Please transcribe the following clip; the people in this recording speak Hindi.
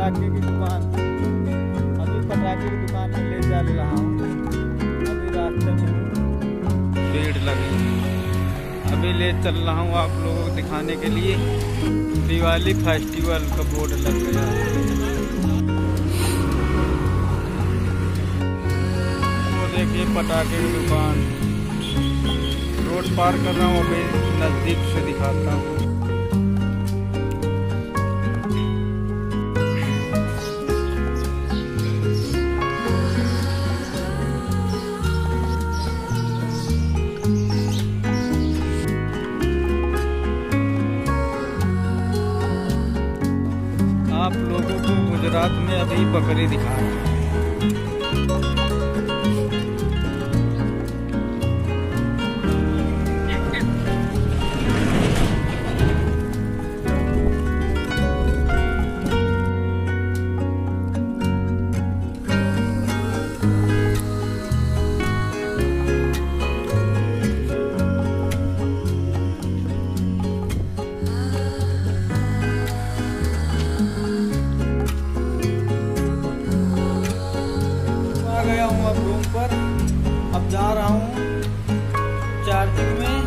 पटाखे की दुकान। अभी पटाखे की दुकान में ले जा रहा हूँ। अभी रास्ते में भीड़ लगी। अभी ले चल रहा हूँ आप लोगों को दिखाने के लिए। दिवाली फेस्टिवल का बोर्ड लग गया। वो देखिए पटाखे की दुकान। रोड पार कर रहा हूँ, अभी नज़दीक से दिखाता हूँ। आप लोगों को गुजरात में अभी बकरी दिखा रहे हैं। गया हूँ अब रूम पर। अब जा रहा हूँ चार्जिंग में।